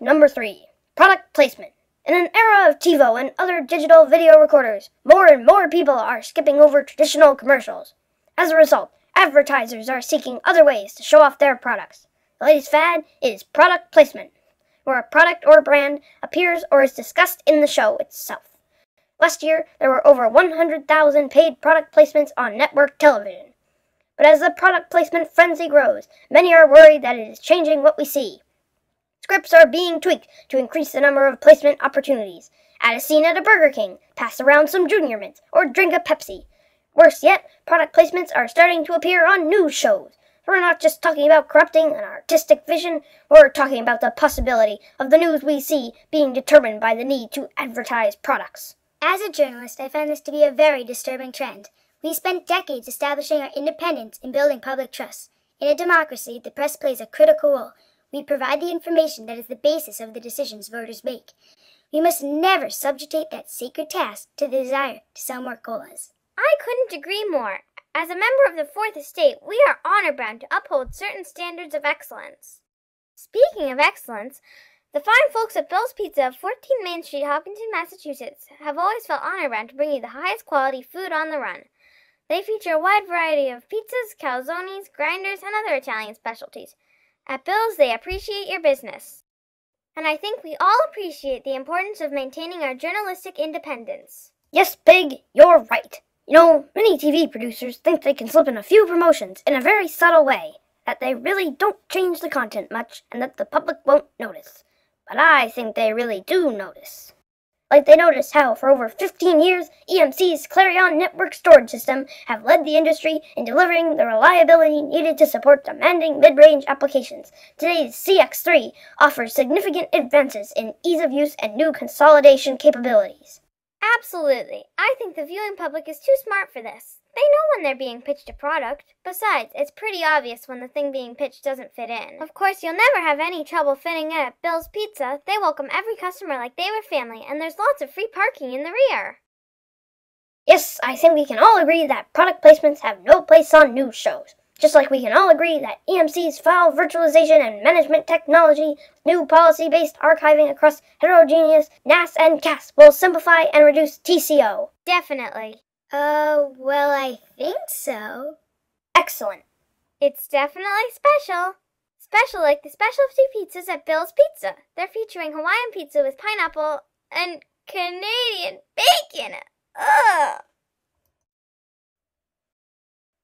Number three product placement. In an era of TiVo and other digital video recorders, more and more people are skipping over traditional commercials. As a result, advertisers are seeking other ways to show off their products. The latest fad is product placement, where a product or brand appears or is discussed in the show itself. Last year, there were over 100,000 paid product placements on network television. But as the product placement frenzy grows, many are worried that it is changing what we see. Scripts are being tweaked to increase the number of placement opportunities. Add a scene at a Burger King, pass around some Junior Mints, or drink a Pepsi. Worse yet, product placements are starting to appear on news shows. We're not just talking about corrupting an artistic vision, we're talking about the possibility of the news we see being determined by the need to advertise products. As a journalist, I find this to be a very disturbing trend. We spent decades establishing our independence and building public trust. In a democracy, the press plays a critical role. We provide the information that is the basis of the decisions voters make. We must never subjugate that sacred task to the desire to sell more colas. I couldn't agree more. As a member of the Fourth Estate, we are honor bound to uphold certain standards of excellence. Speaking of excellence, the fine folks at Bill's Pizza, 14 Main Street, Hopkinton, Massachusetts, have always felt honor bound to bring you the highest quality food on the run. They feature a wide variety of pizzas, calzones, grinders, and other Italian specialties. At Bill's, they appreciate your business. And I think we all appreciate the importance of maintaining our journalistic independence. Yes, Big, you're right. You know, many TV producers think they can slip in a few promotions in a very subtle way, that they really don't change the content much, and that the public won't notice. But I think they really do notice. Like they notice how, for over 15 years, EMC's CLARiiON network storage system have led the industry in delivering the reliability needed to support demanding mid-range applications. Today's CX3 offers significant advances in ease of use and new consolidation capabilities. Absolutely. I think the viewing public is too smart for this. They know when they're being pitched a product. Besides, it's pretty obvious when the thing being pitched doesn't fit in. Of course, you'll never have any trouble fitting in at Bill's Pizza. They welcome every customer like they were family, and there's lots of free parking in the rear. Yes, I think we can all agree that product placements have no place on news shows. Just like we can all agree that EMC's file virtualization and management technology, new policy based archiving across heterogeneous NAS and CAS will simplify and reduce TCO. Definitely. Oh, well, I think so. Excellent. It's definitely special. Special like the specialty pizzas at Bill's Pizza. They're featuring Hawaiian pizza with pineapple and Canadian bacon. Ugh.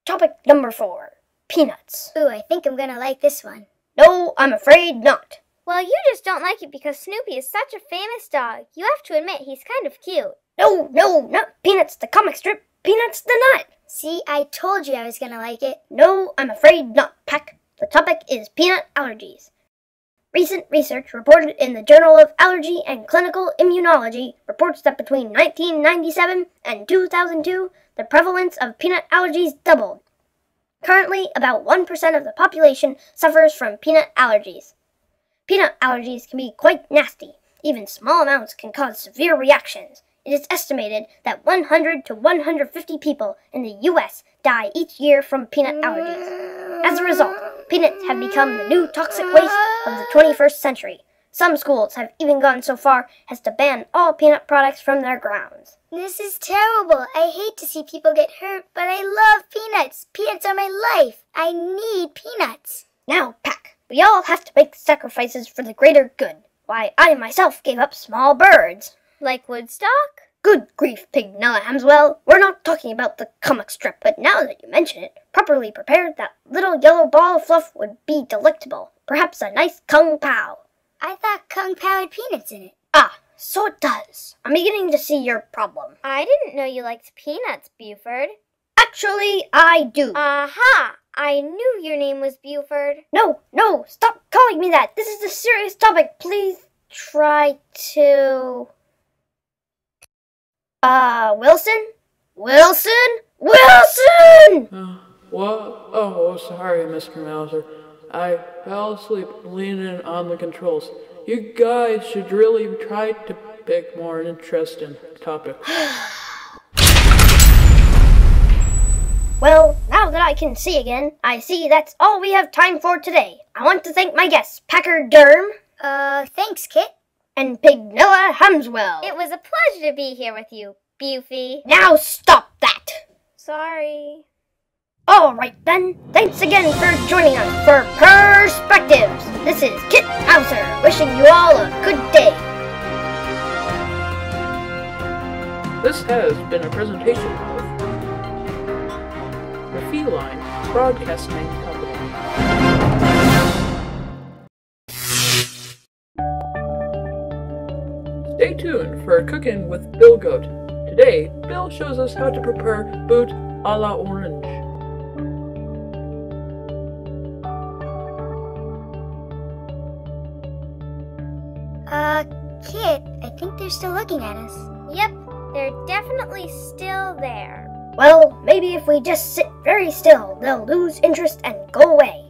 Topic number four Peanuts. Ooh, I think I'm gonna like this one. No, I'm afraid not. Well, you just don't like it because Snoopy is such a famous dog. You have to admit he's kind of cute. No, no, not Peanuts the comic strip. Peanuts the nut. See, I told you I was gonna like it. No, I'm afraid not, Peck. The topic is peanut allergies. Recent research reported in the Journal of Allergy and Clinical Immunology reports that between 1997 and 2002, the prevalence of peanut allergies doubled. Currently, about 1% of the population suffers from peanut allergies. Peanut allergies can be quite nasty. Even small amounts can cause severe reactions, it is estimated that 100 to 150 people in the U.S. die each year from peanut allergies. As a result, peanuts have become the new toxic waste of the 21st century. Some schools have even gone so far as to ban all peanut products from their grounds. This is terrible. I hate to see people get hurt, but I love peanuts. Peanuts are my life. I need peanuts. Now, Pack, we all have to make sacrifices for the greater good. Why, I myself gave up small birds. Like Woodstock? Good grief, Pignella Hamswell. We're not talking about the comic strip, but now that you mention it, properly prepared, that little yellow ball of fluff would be delectable. Perhaps a nice Kung Pao. I thought Kung Pao had peanuts in it. Ah, so it does. I'm beginning to see your problem. I didn't know you liked peanuts, Buford. Actually, I do. Aha! I knew your name was Buford. No, no, stop calling me that. This is a serious topic. Please try to. Uh, Wilson? Wilson? Wilson! Uh, what? Oh, sorry, Mr. Mouser. I fell asleep leaning on the controls. You guys should really try to pick more interesting topics. well, now that I can see again, I see that's all we have time for today. I want to thank my guests, Packard Derm. Uh, Thanks, Kit. And Pignella Hamswell. It was a pleasure to be here with you, Bufy. Now stop that! Sorry. Alright then, thanks again for joining us for Perspectives. This is Kit Mouser wishing you all a good day. This has been a presentation of the Feline Broadcasting Company. Stay tuned for Cooking with Bill Goat. Today, Bill shows us how to prepare boot a la orange. Uh, Kit, I think they're still looking at us. Yep, they're definitely still there. Well, maybe if we just sit very still, they'll lose interest and go away.